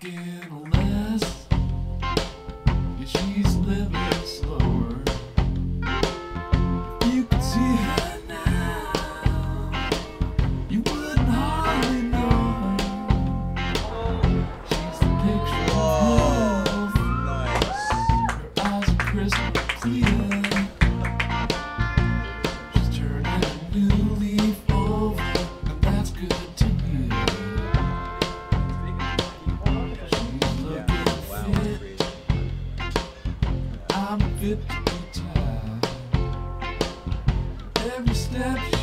drinking could be. Every step